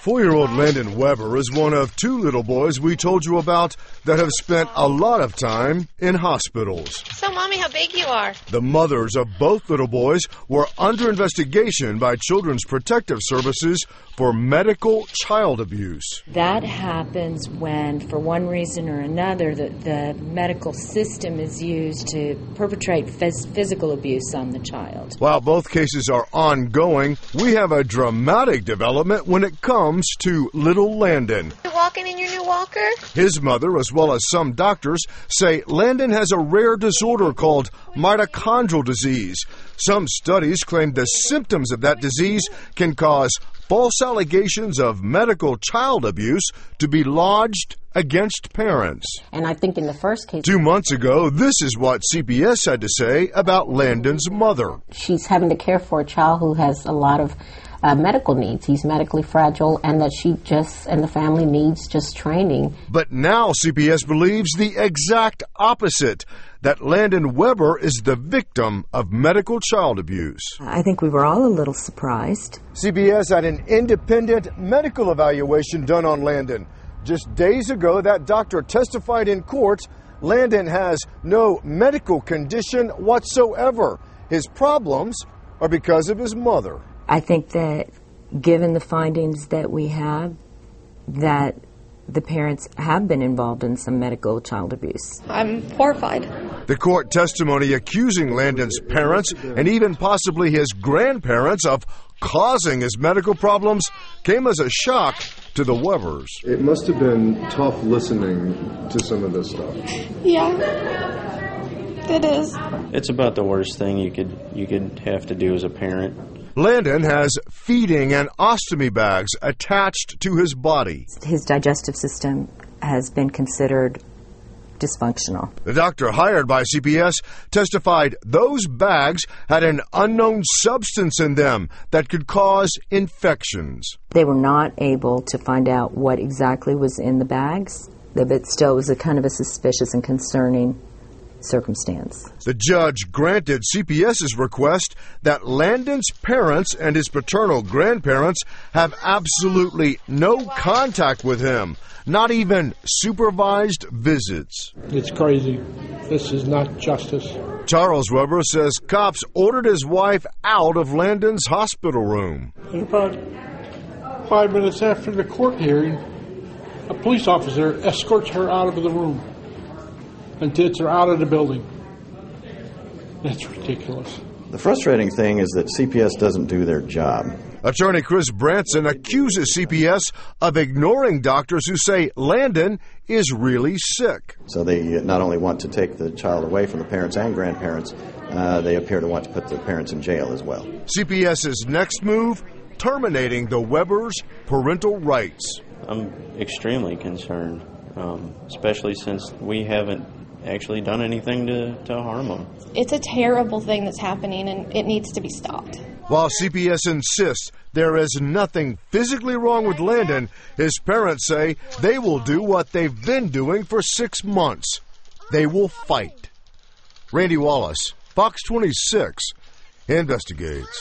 Four-year-old Landon Weber is one of two little boys we told you about that have spent a lot of time in hospitals. So, Mommy, how big you are. The mothers of both little boys were under investigation by Children's Protective Services for medical child abuse. That happens when, for one reason or another, the, the medical system is used to perpetrate phys- physical abuse on the child. While both cases are ongoing, we have a dramatic development when it comes to little Landon. You walking in your new walker? His mother, as well as some doctors, say Landon has a rare disorder called mitochondrial disease. Some studies claim the symptoms of that disease can cause false allegations of medical child abuse to be lodged against parents. And I think in the first case, Two months ago, this is what CPS had to say about Landon's mother. she's having to care for a child who has a lot of uh, medical needs. He's medically fragile, and that she just and the family needs just training. But now CPS believes the exact opposite that Landon Weber is the victim of medical child abuse. I think we were all a little surprised. CPS had an independent medical evaluation done on Landon. Just days ago, that doctor testified in court Landon has no medical condition whatsoever. His problems are because of his mother. I think that given the findings that we have, that the parents have been involved in some medical child abuse. I'm horrified. The court testimony accusing Landon's parents and even possibly his grandparents of causing his medical problems came as a shock to the Webers. It must have been tough listening to some of this stuff. Yeah, it is. It's about the worst thing you could you could have to do as a parent. Landon has feeding and ostomy bags attached to his body. His digestive system has been considered dysfunctional. The doctor hired by CPS testified those bags had an unknown substance in them that could cause infections. They were not able to find out what exactly was in the bags, but still it was a kind of a suspicious and concerning circumstance. The judge granted CPS's request that Landon's parents and his paternal grandparents have absolutely no contact with him, not even supervised visits. It's crazy. This is not justice. Charles Weber says cops ordered his wife out of Landon's hospital room. About five minutes after the court hearing, a police officer escorts her out of the room and gets her out of the building. That's ridiculous. The frustrating thing is that CPS doesn't do their job. Attorney Chris Branson accuses CPS of ignoring doctors who say Landon is really sick. So they not only want to take the child away from the parents and grandparents, uh, they appear to want to put the parents in jail as well. CPS's next move terminating the Webers' parental rights. I'm extremely concerned, um, especially since we haven't actually done anything to, to harm them. It's a terrible thing that's happening and it needs to be stopped. While CPS insists there is nothing physically wrong with Landon, his parents say they will do what they've been doing for six months. They will fight. Randy Wallace, Fox 26, investigates.